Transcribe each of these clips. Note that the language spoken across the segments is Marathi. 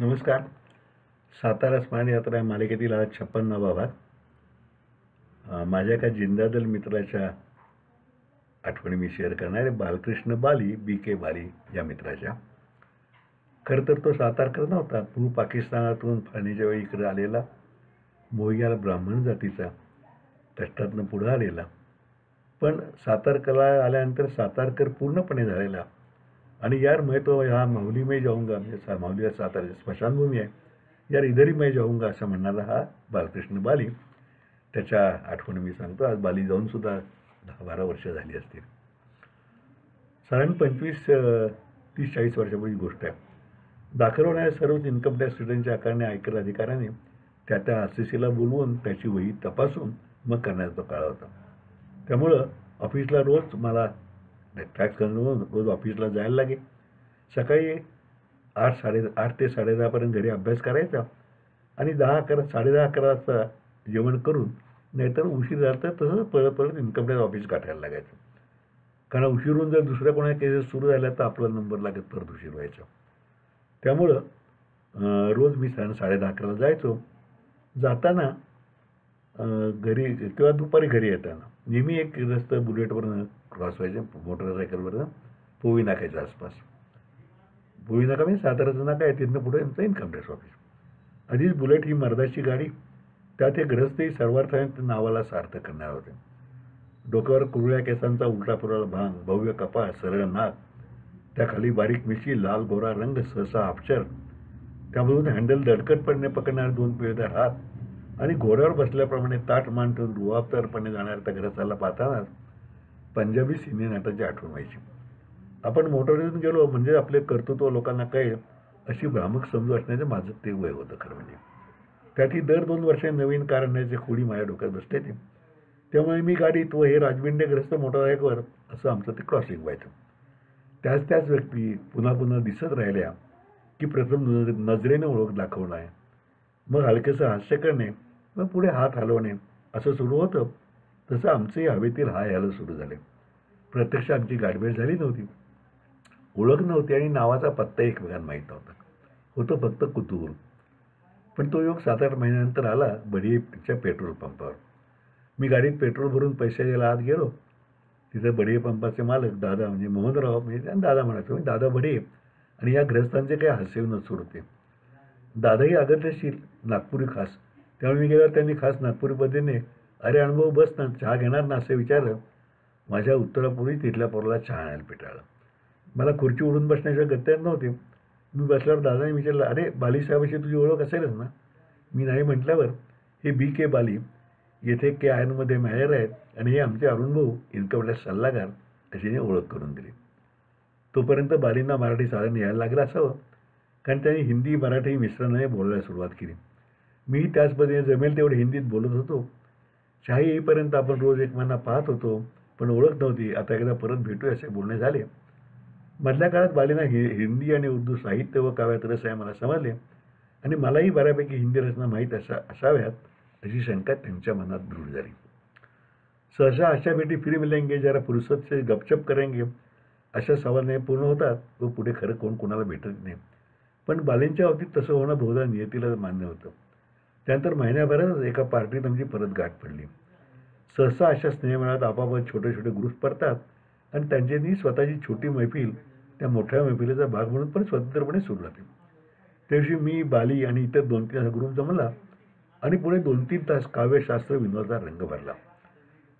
नमस्कार. सातारा स्मरण यात्रा या मालिकेतील आज छप्पन्नावा भाग. माझ्या एका जिंदादल मित्राच्या आठवणी मी शेअर करणार आहे. बालकृष्ण बाली बी के बाली या मित्राच्या. खरं तर तो सातारकर नव्हता. पूर्व पाकिस्तानातून फाळणीच्या वेळी इकडे आलेला. मोहियाला ब्राह्मण जातीचा कष्टातनं पुढं आलेला. पण सातारकला आल्यानंतर सातारकर पूर्णपणे झालेला. आणि यार मैं तो ह्या माऊली में जाऊंगा म्हणजे सा माऊली सातारा स्मशानभूमी आहे यार इधरी मैं जाऊंगा असं म्हणणारा हा बालकृष्ण बाली। त्याच्या आठवणी मी सांगतो आज बाली जाऊनसुद्धा दहा बारा वर्ष झाली असतील. साधारण पंचवीस तीस चाळीस वर्षापूर्वी गोष्ट आहे. दाखल होणाऱ्या सर्वच इन्कम टॅक्स रिटर्नच्या आकारणे आयकर अधिकाऱ्याने त्या त्या आर सी सीला बोलवून त्याची वही तपासून मग करण्याचा तो काळ होता. त्यामुळं ऑफिसला रोज मला टॅक्स करून रोज ऑफिसला जायला लागे सकाळी आठ साडे आठ ते साडेदहापर्यंत घरी अभ्यास करायचा आणि दहा अकरा साडेदहा अकरा वाजता जेवण करून नाहीतर उशीर झाला तर तसंच परत परत इन्कम टॅक्स ऑफिस गाठायला लागायचं. कारण उशीरून जर दुसऱ्या कोणा केसेस सुरू झाल्या तर आपला नंबर लागत परत उशीर व्हायचा. त्यामुळं रोज मी साडे साडेदहा अकराला जायचो. जाताना घरी किंवा दुपारी घरी येताना नेहमी एक रस्ता बुलेटवरनं क्रॉस व्हायचं मोटरसायकलवरनं पोवी नाक्याच्या आसपास. पोवी नाका म्हणजे साताराचा नाका आहे तिथनं पुढे यांचं इन्कम टॅक्स ऑफिस आधीच बुलेट ही मर्दाची गाडी त्यात एक ग्रस्तही सर्वार्थाने नावाला सार्थ करणार होते. डोक्यावर कुरळ्या केसांचा उलटा पुरळा भांग भव्य कपाळ सरळ नाक त्याखाली बारीक मिशी लाल गोरा रंग सहसा अक्षर त्यामधून हँडल दडकट पडणे पकडणारे दोन पिळदार हात आणि घोड्यावर बसल्याप्रमाणे ताट मान ठेवून रुवाबदारपणे जाणाऱ्या त्या ग्रसाला पाहतानाच पंजाबी सिने नाटाची आठवण व्हायची. आपण मोटरीतून गेलो म्हणजे आपले कर्तृत्व लोकांना कळेल अशी भ्रामक समजू असण्याचे माझं ते वय होतं खरं म्हणजे. त्यातही दर दोन वर्षे नवीन कार आणण्याची खोडी माझ्या डोक्यात बसते ती त्यामुळे मी गाडीत व हे राजबिंडेग्रस्त मोटरसायकलवर असं आमचं ते क्रॉसिंग व्हायचं. त्याच त्याच व्यक्ती पुन्हा पुन्हा दिसत राहिल्या की प्रथम नजरेने ओळख दाखवणं आहे. मग हलकेसं हास्य करणे मग पुढे हात हलवणे असं सुरू होतं. तसं आमचंही हवेतील हाय ह्याला सुरू झाले. प्रत्यक्ष आमची गाठभेट झाली नव्हती. ओळख नव्हती आणि नावाचा पत्ता एकमेकांना माहीत नव्हता. होतं फक्त कुतूहल. पण तो योग सात आठ महिन्यानंतर आला बडियेच्या पेट्रोल पंपावर. मी गाडीत पेट्रोल भरून पैसे द्यायला आत गेलो. तिथं बडिये पंपाचे मालक दादा म्हणजे मोहनराव म्हणजे दादा म्हणायचो म्हणजे दादा बडिये आणि या ग्रस्तांचे काही हास्य न सुरू होते दादाही आगतशील नागपुरी खास त्यामुळे मी गेल्यावर त्यांनी खास नागपूरमध्ये पद्धतीने अरे अनुभव बस ना चहा घेणार ना असं विचारलं. माझ्या उत्तरापूर्वी तिथल्या पोराला चहा आणायला पेटाळलं मला खुर्ची उडून बसण्याच्या गत्यात नव्हती. मी बसल्यावर दादाने विचारलं अरे बालीसाहेबाशी तुझी ओळख असेलच ना? मी नाही म्हटल्यावर हे बी के बाली येथे के आयनमध्ये मॅनेजर आहेत आणि हे आमचे अरुण भाऊ इन्कम टॅक्स सल्लागार अशीने ओळख करून दिली. तोपर्यंत बालींना मराठी साधन यायला लागलं असावं कारण त्यांनी हिंदी मराठी मिश्रणाने बोलायला सुरुवात केली. मी त्याच पद्धतीने जमेल तेवढे हिंदीत बोलत होतो. शाही येईपर्यंत आपण रोज एकमेकांना पाहत होतो पण ओळख नव्हती. आता एकदा परत भेटूया असे बोलणे झाले. मधल्या काळात बालींना हि हिंदी आणि उर्दू साहित्य व काव्यात रस आहे मला समजले. आणि मलाही बऱ्यापैकी हिंदी रचना माहीत असा असाव्यात अशी शंका त्यांच्या मनात दृढ झाली. सहसा अशा भेटी फिरी मिलेंगे जरा फुरसत गपचप करेंगे अशा सवालने पूर्ण होतात व पुढे खरं कोण कोणाला भेटत नाही. पण बालींच्या बाबतीत तसं होणं बहुधा नियतीला मान्य होतं. त्यानंतर महिन्याभरातच एका पार्टीत आमची परत गाठ पडली. सहसा अशा स्नेहमेळात आपापत छोटे छोटे ग्रुप पडतात आणि त्यांच्यानी स्वतःची छोटी मैफिल त्या मोठ्या मैफिलीचा भाग म्हणून पण स्वतंत्रपणे सुरू राहते. त्या दिवशी मी बाली आणि इतर दोन तीन असा ग्रुप जमला आणि पुढे दोन तीन तास काव्यशास्त्र विनोदाचा रंग भरला.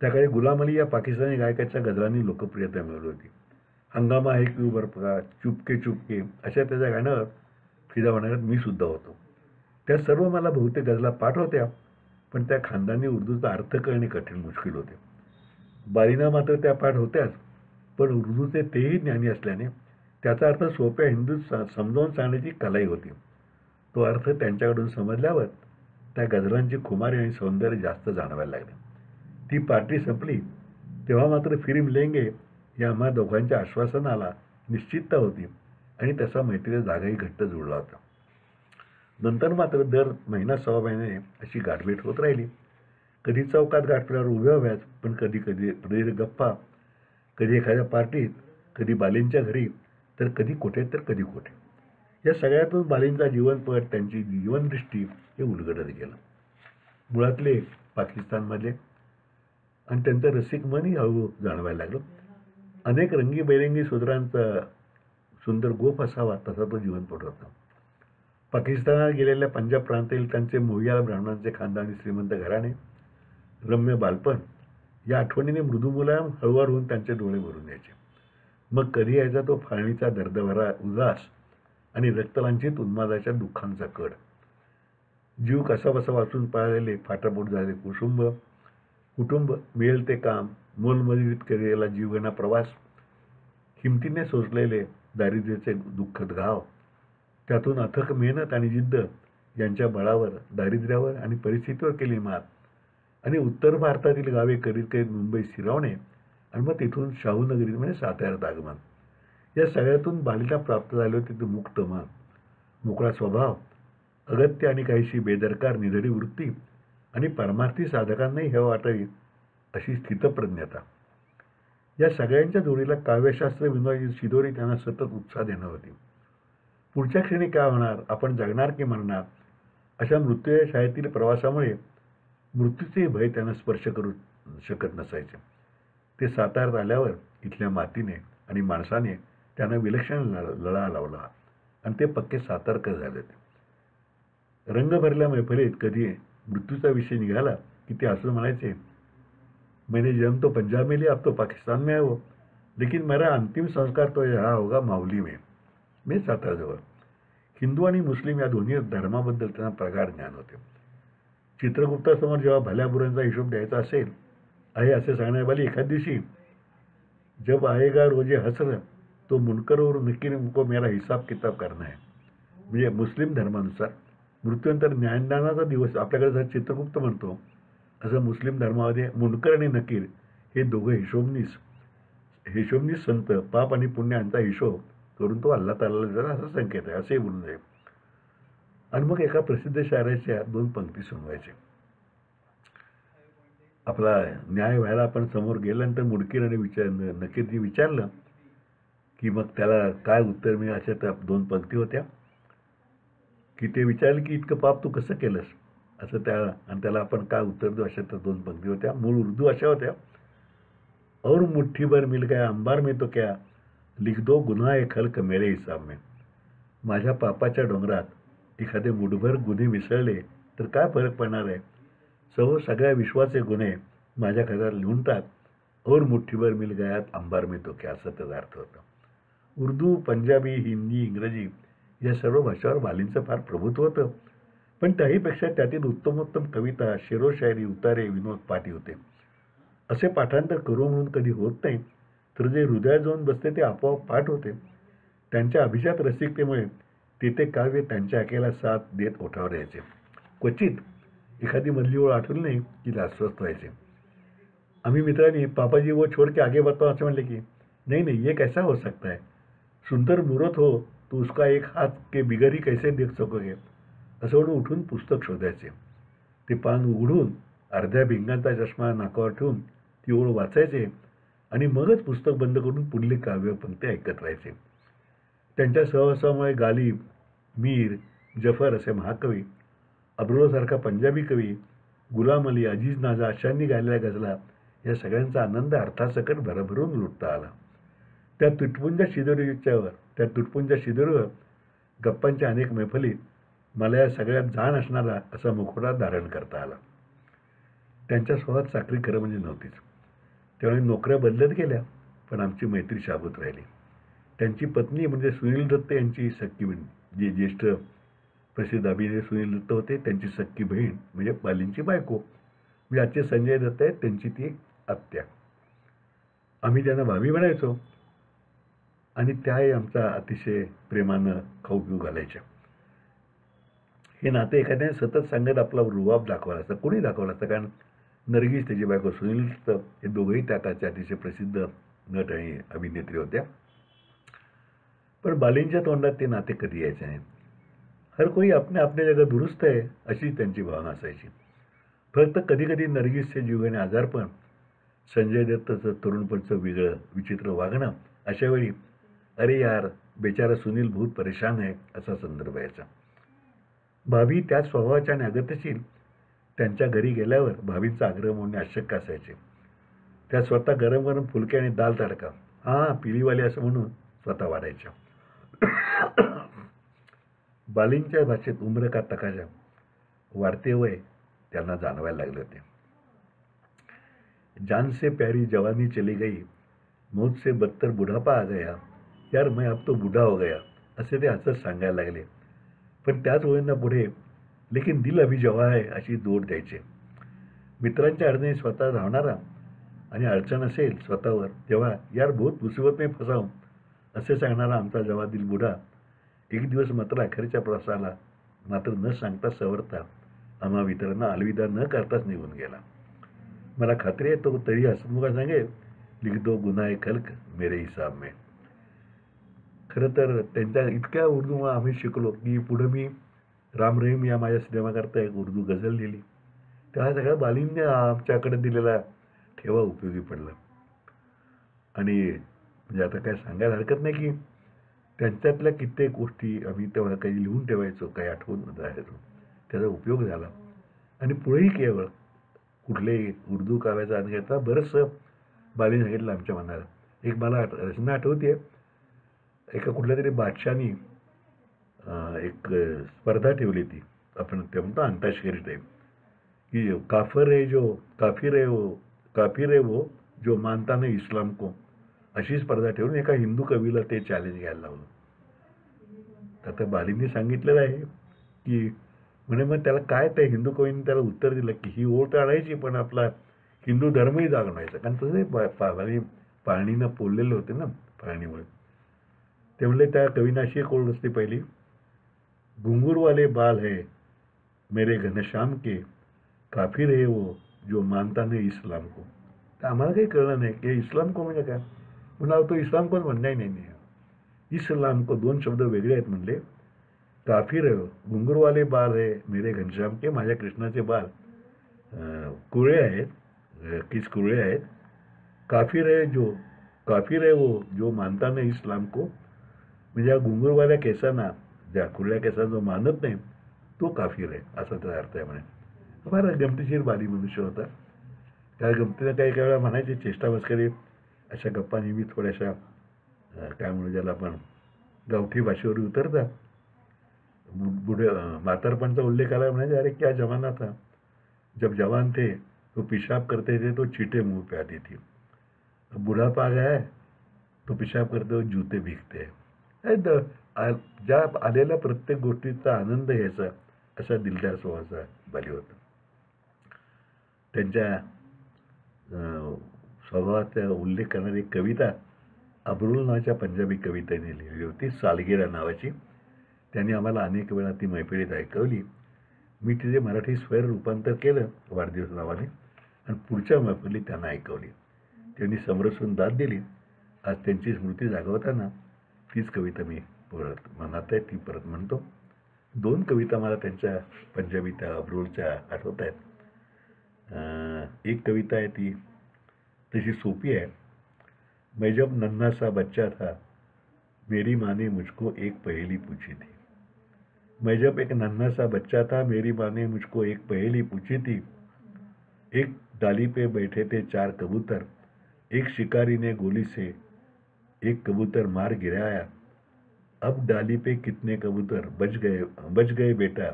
त्याकाळी गुलाम अली या पाकिस्तानी गायकाच्या गजरांनी लोकप्रियता मिळवली होती. हंगामा हे क्यू बरपका चुपके चुपके अशा त्याच्या गाण्यावर फिदा होण्यात मी सुद्धा होतो. त्या सर्व मला बहुतेक गजला पाठ होत्या पण त्या खानदानी उर्दूचा अर्थ कळणे कठीण मुश्किल होते. बालिना मात्र त्या पाठ होत्याच पण उर्दूचे तेही ज्ञानी असल्याने त्याचा अर्थ सोप्या हिंदूत सा समजावून सांगण्याची कलाही होती. तो अर्थ त्यांच्याकडून समजल्यावर त्या गजलांची खुमारी आणि सौंदर्य जास्त जाणवायला लागले. ती पार्टी संपली तेव्हा मात्र फिल्म लेंगे या आम्हा दोघांच्या आश्वासनाला निश्चितता होती आणि तसा मैत्रीचा जागाही घट्ट जुळला होता. नंतर मात्र दर महिना सव्वा महिन्याने अशी गाठभेट होत राहिली. कधी चौकात गाठल्यावर उभ्या व्हाव्यात पण कधी कधी हृदय गप्पा कधी एखाद्या पार्टीत कधी बालींच्या घरी तर कधी कुठे तर कधी कुठे. या सगळ्यातून बालींचा जीवनपट त्यांची जीवनदृष्टी हे उलगडत गेलं. मुळातले पाकिस्तानमधले. आणि त्यांचं रसिक मनही हळूहळू जाणवायला लागलं. अनेक रंगीबेरंगी सूत्रांचा सुंदर गोप असावा तसा तो जीवनपट होता. पाकिस्तानात गेलेल्या पंजाब प्रांतातील त्यांचे मोहियाल ब्राह्मणांचे खानदानी श्रीमंत घराणे रम्य बालपण या आठवणीने मृदुमुलायम हळूवार होऊन त्यांचे डोळे भरून यायचे मग कधी यायचा तो फाळणीचा दर्दभरा उल्हास आणि रक्तलांचित उन्मादाच्या दुःखांचा कड. जीव कसा बसा वाचून पाळलेले फाटाफूट झाले कुटुंब. कुटुंब मिळेल ते काम मोलमजुरीत केलेला जीवघणा प्रवास हिमतीने सोसलेले दारिद्र्याचे दुःखद घाव त्यातून अथक मेहनत आणि जिद्द यांच्या बळावर दारिद्र्यावर आणि परिस्थितीवर केली मात. आणि उत्तर भारतातील गावे करीत करीत मुंबई शिरावणे आणि मग तिथून शाहूनगरीत म्हणजे साताऱ्यात आगमन या सगळ्यातून बालिका प्राप्त झाले होते ते मुक्त मन. मोकळा स्वभाव अगत्य आणि काहीशी बेदरकार निधडी वृत्ती आणि परमार्थी साधकांनाही हे वाटावी अशी स्थितप्रज्ञता. या सगळ्यांच्या जोडीला काव्यशास्त्र विनोदी शिदोरी त्यांना सतत उत्साह देणं होती. पुढच्या क्षणी काय होणार? आपण जगणार की मरणार? अशा मृत्यू शाळेतील प्रवासामुळे मृत्यूचे भय त्यांना स्पर्श करू शकत नसायचे. ते साताऱ्यात आल्यावर इथल्या मातीने आणि माणसाने त्यांना विलक्षण लढा लावला आणि ते पक्के सातारकर झाले. होते रंग भरल्या मैफलीत कधी मृत्यूचा विषय निघाला की ते असं म्हणायचे मैंने जन्म तो पंजाब में लिया अब तो पाकिस्तान में है वो. लेकिन मेरा अंतिम संस्कार तो रहा होगा माऊली में. मी साताराजवळ हिंदू आणि मुस्लिम या दोन्ही धर्माबद्दल त्यांना प्रगाढ ज्ञान होते. चित्रगुप्तासमोर जेव्हा भल्याबुऱ्यांचा हिशोब द्यायचा असेल आहे असे सांगण्यावाली एखाद दिवशी जब आएगा रोजे हसर तो मुनकरवर नक्की को मेरा हिसाब किताब करणं आहे म्हणजे मुस्लिम धर्मानुसार मृत्यूनंतर ज्ञानदानाचा दिवस आपल्याकडे जर चित्रगुप्त म्हणतो असं मुस्लिम धर्मामध्ये मुनकर आणि नकीर हे दोघं हिशोबनीस हिशोबनीस संत पाप आणि पुण्य यांचा हिशोब करून तो अल्ला ताला जरा असा संकेत आहे असे बोलून जाईल आणि मग एका प्रसिद्ध शायराच्या दोन पंक्ती सुनवायचे. आपला न्याय व्हायला आपण समोर गेल्यानंतर मुडकीराने विचार नकीरजी विचारलं की मग त्याला काय उत्तर मिळेल अशा त्या दोन पंक्ती होत्या. की ते विचारले की इतकं पाप तू कसं केलंस? असं त्या आणि त्याला आपण काय उत्तर देऊ अशा त्या दोन पंक्ती होत्या. मूळ उर्दू अशा होत्या. और मुठ्ठीभर मिल गया अंबार में तो क्या लिख दो गुन्हा एक हल्क मेरे हिसाब में माझ्या पापाच्या डोंगरात एखादे मुठभर गुन्हे मिसळले तर काय फरक पडणार आहे? सर्व सगळ्या विश्वाचे गुन्हे माझ्या खात्यात लिहून टाक. और मुठ्ठीभर मिल गयात अंबार मी तो क्या असं त्याचा अर्थ होता. उर्दू पंजाबी हिंदी इंग्रजी या सर्व भाषावर बालींचं फार प्रभुत्व होतं. पण त्याहीपेक्षा त्यातील उत्तमोत्तम कविता शेरोशायरी उतारे विनोद पाठी होते. असे पाठांतर करू म्हणून कधी होत नाही. तर जे हृदयात जाऊन बसते ते आपोआप पाठ होते. त्यांच्या अभिजात रसिकतेमुळे तिथे काव्य त्यांच्या ऐकायला साथ देत ओठावर यायचे. क्वचित एखादी मधली ओळ आठवली नाही की अस्वस्थ व्हायचे. आम्ही मित्रांनी पापाजी वो छोड़ के आगे बताओ असं म्हणले की नाही नाही ये कैसा हो सकता है? सुंदर मुहूर्त हो तो उसका एक हात के बिगरी कैसे देख सकोगे? असं म्हणून उठून पुस्तक शोधायचे. ते पान उघडून अर्ध्या भिंगांचा चष्मा नाकावर ठेवून ती ओळ वाचायचे. आणि मगच पुस्तक बंद करून पुढली काव्यपंक्ती ऐकत राहायचे. त्यांच्या सहवासामुळे गालिब मीर जफर असे महाकवी अब्रोसारखा पंजाबी कवी गुलाम अली अजीज नाझा अशांनी गायलेल्या गजला या सगळ्यांचा आनंद अर्थासकट भरभरून लुटता आला. त्या तुटपुंजा शिदोरीच्यावर त्या तुटपुंजा शिदोरीवर गप्पांच्या अनेक मैफलीत मला या सगळ्यात जाण असणारा असा मुखवटा धारण करता आला. त्यांच्या स्वतः साखरी खरं म्हणजे नव्हतीच. त्यामुळे नोकऱ्या बदलत गेल्या पण आमची मैत्री शाबूत राहिली. त्यांची पत्नी म्हणजे सुनील दत्त यांची सख्खी बहीण जे ज्येष्ठ प्रसिद्ध अभिनेते सुनील दत्त होते त्यांची सख्खी बहीण म्हणजे बालींची बायको. म्हणजे आजचे संजय दत्त आहेत त्यांची ती आत्या. आम्ही त्यांना भावी म्हणायचो. आणि त्याही आमचा अतिशय प्रेमानं खाऊ पिऊ घालायच्या. हे नाते एखाद्याने सतत सांगत आपला रुबाब दाखवला असता कोणी दाखवला असता कारण नरगिस त्याची बायको सुनील हे दोघंही त्या काळच्या अतिशय प्रसिद्ध नट आणि अभिनेत्री होत्या. पण बालींच्या तोंडात ते नाते कधी यायचे नाही हर कोई आपल्या आपल्या जगात दुरुस्त आहे अशी त्यांची भावना असायची. फक्त कधी कधी नरगिसचे जीवघेणे आजारपण संजय दत्तचं तरुणपणचं वेगळं विचित्र वागणं अशा वेळी अरे यार बेचारा सुनील भूत परेशान आहे असा संदर्भ याचा भाभी त्याच स्वभावाच्या आणि अगत्यशील त्यांच्या घरी गेल्यावर भाभींचा आग्रह म्हणणे अशक्य असायचे? त्या स्वतः गरम गरम फुलके आणि दाल तडका. हां पिलीवाली असं म्हणून स्वतः वाढायच्या. बालींच्या भाषेत उम्र का तकाच्या वाढते वय त्यांना जाणवायला लागले होते. जान से प्यारी जवानी चली गई मौत से बत्तर बुढ़ापा आ गया यार मैं अब तो बुढा हो गया असे ते असंच सांगायला लागले. पण त्याच वयांना पुढे लेकिन दिल अभी जेव्हा आहे अशी जोड द्यायचे. मित्रांच्या अडचणी स्वतः धावणारा आणि अडचण असेल स्वतःवर तेव्हा यार बहुत मुसीबत में फसावं असे सांगणारा आमचा जवा दिल बुढा. एक दिवस मात्र अखेरच्या प्रवासाला मात्र न सांगता सवरता आम्हा मित्रांना अलविदा न करताच निघून गेला. मला खात्री आहे तो तरी हसमुखा सांगेल लिख दो गुन्हा खलक मेरे हिसाब में. खरं तर त्यांच्या इतक्या उर्दू आम्ही शिकलो की पुढं मी राम रहीम या माझ्या सिनेमाकरता एक उर्दू गझल लिहिली. त्या सगळ्या बालींनी आमच्याकडे दिलेला ठेवा उपयोगी पडला. आणि म्हणजे आता काय सांगायला हरकत नाही की त्यांच्यातल्या कित्येक गोष्टी आम्ही तेव्हा काही लिहून ठेवायचो काही आठवून राहायचो. त्याचा उपयोग झाला. आणि पुढेही केवळ कुठले उर्दू काव्याचा घेता बरंचसं बालीने सांगितलं आमच्या मनाला. एक मला आठ रचना आठवते एका कुठल्या तरी बादशानी एक स्पर्धा ठेवली ती आपण ते म्हणतो अंताक्षरी टाईप की काफर आहे जो काफिर आहे वो काफिर आहे वो जो मानता नाही इस्लाम को. अशी स्पर्धा ठेवून एका हिंदू कवीला ते चॅलेंज घ्यायला लावलं. तर आता बालींनी सांगितलेलं आहे की म्हणे मग त्याला काय त्या हिंदू कवींनी त्याला उत्तर दिलं की ही ओट आणायची पण आपला हिंदू धर्मही जागवायचा कारण तसं पाणी पाळणीनं पोललेले होते ना पाळणीमुळे. ते म्हणले त्या कवीनं अशी एक ओढ असते पहिली. घुंगूर वाले बाल है मेरे घनश्याम के। काफिर है वो जो मानता नाही इस्लाम को। तर आम्हाला काही कळलं नाही की इस्लाम को म्हणजे काय? म्हणा तो इस्लाम कोण म्हणणार नाही नाही इस्लाम को दोन शब्द वेगळे आहेत म्हणले। काफिर आहे बाल हे मेरे घनश्याम के माझ्या कृष्णाचे बाल। कुळे आहेत किस कुळे आहेत। काफिर आहे जो काफिर आहे वो जो मानता नाही इस्लाम को। म्हणजे या केसांना ज्या खुल्या केसांना जो मानत नाही तो काफीर आहे असा त्याचा अर्थ आहे म्हणे. फार गमतीशीर बाली मनुष्य होता. त्या गमतीनं काही काही वेळा म्हणायची चेष्टा मस्करी अशा गप्पा नेहमी थोड्याशा काय म्हणू ज्याला आपण गावठी भाषेवर उतरता. बुढे म्हातारपणचा उल्लेख आला म्हणायचे अरे क्या जमाना था. जब जवान थे तो पिशाब करते थे तो चीटे मुंह पे आती थी. बुढ़ापा गया है तो पिशाब करते हो जूते भीगते हैं. ज्या आलेल्या प्रत्येक गोष्टीचा आनंद घ्यायचा असा दिलदार स्वभावाचा बाली होता. त्यांच्या स्वभावाचा उल्लेख करणारी कविता अब्रुल नावाच्या पंजाबी कवितेने लिहिली होती सालगिरा नावाची. त्यांनी आम्हाला अनेक वेळा ती मैफिलीत ऐकवली. मी तिचे मराठी स्वैर रूपांतर केलं वाढदिवस नावाने आणि पुढच्या मैफिलीत त्यांना ऐकवली. त्यांनी समरसून दाद दिली. आज त्यांची स्मृती जागवताना तीच कविता मी परत मनात आहे ती परत म्हणतो. दोन कविता मला त्यांच्या पंजाबी त्या अब्रोलच्या आठवत आहेत. एक कविता आहे ती, तशी सोपी आहे. मैं जब नन्हा सा बच्चा था, मेरी माँ ने मुझको एक पहेली पूछी थी. मैं जब एक नन्हा सा बच्चा था, मेरी माँ ने मुझको एक पहेली पूछी थी. एक डाली पे बैठे थे चार कबूतर, एक शिकारी ने गोली से एक कबूतर मार गिराया. अब डाली पे कितने कबूतर? बच गए बच गए बेटा।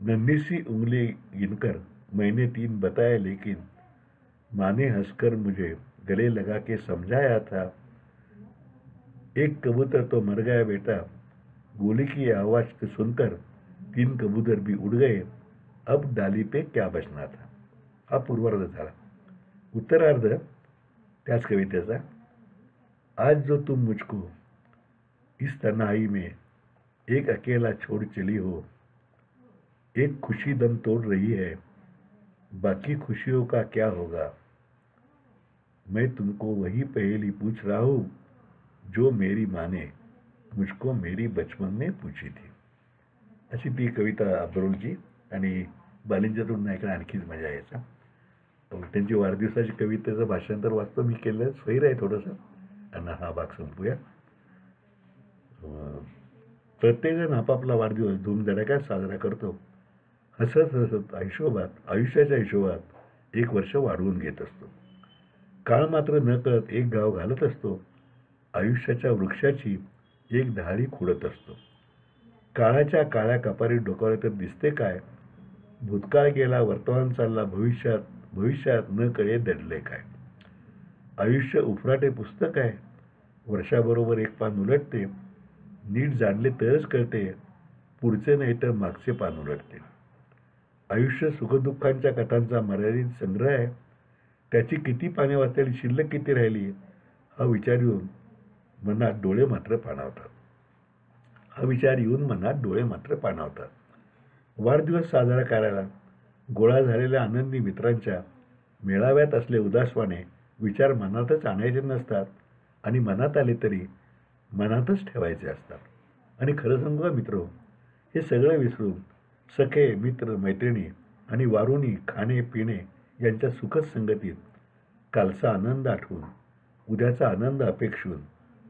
नन्ही सी उंगली गिनकर मैंने तीन बताया लेकिन माँ ने हंसकर मुझे गले लगा के समझाया था। एक कबूतर तो मर गया बेटा। गोली की आवाज़ को सुनकर तीन कबूतर भी उड़ गए। अब डाली पे क्या बचना था? हा पूर्वार्ध झाला। उत्तरार्ध त्याच कवितेचा आज जो तुम मुझको इस तन्हाई में एक अकेला छोड़ चली हो। एक खुशी दम तोड़ रही है। बाकी खुशियों का क्या होगा? मैं तुमको वही पहेली पूछ रहा हूँ, जो मेरी माँ ने मुझको मेरी बचपन में पूछी थी। अशी ती कविता अब्रोलची आणि बालिंच्यातून ऐकणं आणखीच मज़ा यायचा. त्यांची वाढदिवसाची कवितेचं भाषांतर वाचतो मी केलं स्वैर आहे थोडंसं. आणि हा भाग संपूया. प्रत्येकजण आपापला वाढदिवस धूमधडाक्यात साजरा करतो. हसत हसत हिशोबात आयुष्याच्या हिशोबात एक वर्ष वाढवून घेत असतो. काळ मात्र न कळत एक गाव घालत असतो. आयुष्याच्या वृक्षाची एक ढाळी खुडत असतो. काळाच्या काळ्या कपारीत डोकावले तर दिसते काय? भूतकाळ गेला वर्तमान चालला भविष्यात भविष्यात न कळे दडले काय? आयुष्य उफराटे पुस्तक आहे. वर्षाबरोबर एक पान उलटते. नीट जाणले तरच कळते. पुढचे नाही तर मागचे पान उलटते आयुष्य सुखदुःखांच्या कथांचा मर्यादित संग्रह आहे. त्याची किती पाने वाचलेली शिल्लक किती राहिली हा विचार येऊन मनात डोळे मात्र पाणावतात. हा विचार येऊन मनात डोळे मात्र पाणावतात. वाढदिवस साजरा करायला गोळा झालेल्या आनंदी मित्रांच्या मेळाव्यात असले उदासवाने विचार मनातच आणायचे नसतात आणि मनात आले तरी मनातच ठेवायचे असतात. आणि खरं सांगू का मित्र? हे सगळं विसरून सखे मित्र मैत्रिणी आणि वारुणी खाणे पिणे यांच्या सुखद संगतीत कालचा आनंद आठवून उद्याचा आनंद अपेक्षून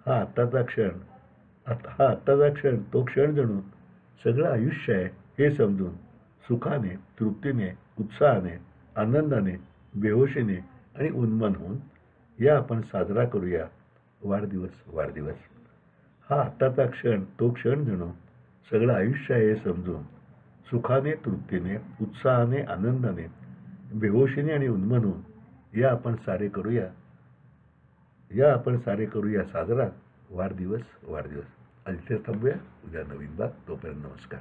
हा आत्ताचा क्षण आत- हा आत्ताचा क्षण तो क्षण जणू सगळं आयुष्य आहे हे समजून सुखाने तृप्तीने उत्साहाने आनंदाने बेहोशीने आणि उन्मन होऊन या आपण साजरा करूया वाढदिवस वाढदिवस. हा आत्ताचा क्षण तो क्षण जणू सगळं आयुष्य आहे समजून. सुखाने तृप्तीने उत्साहाने आनंदाने बेहोशीने आणि उन्मनून या आपण सारे करूया. या आपण सारे करूया साजरा. वाढदिवस वाढदिवस. आणि इथेच थांबूया उद्या नवीन बाग तोपर्यंत नमस्कार.